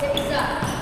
セット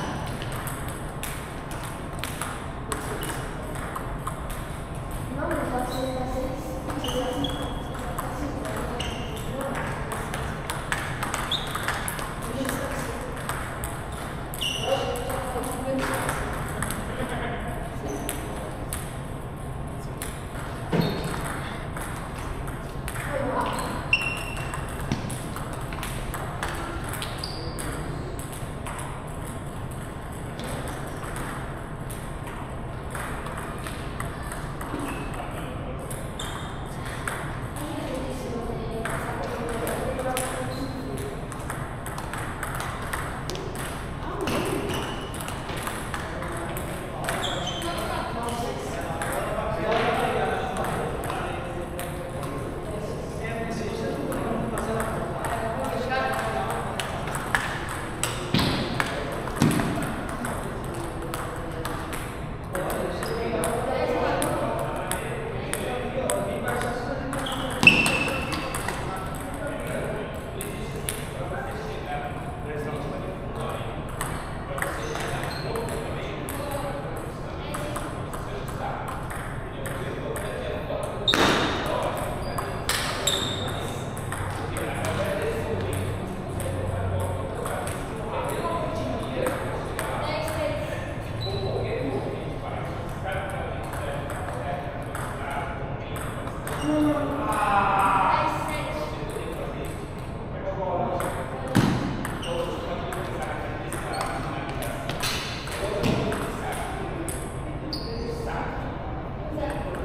Yeah.